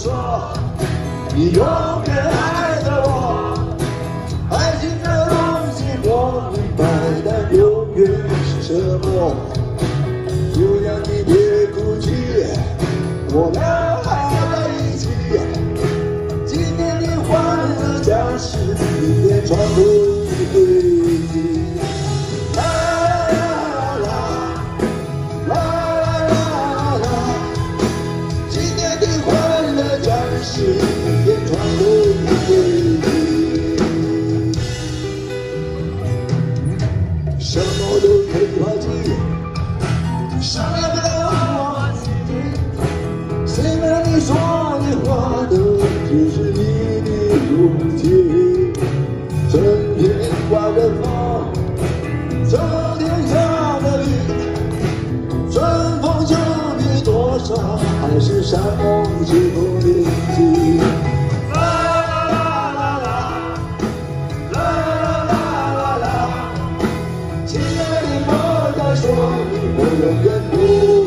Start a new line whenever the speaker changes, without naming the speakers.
说，你永远爱着我。爱情这东西我明白，但永远是折磨。姑娘你别哭泣，我们还在一起。今天的欢乐将是明天传回回忆。啦啦啦啦啦，今年的是明天传回回。什么都可以忘记，伤害不了我自己。虽然你说的话都是你的勇气，春天刮的风，秋天下的雨，春风秋雨多少，还是山盟你，我永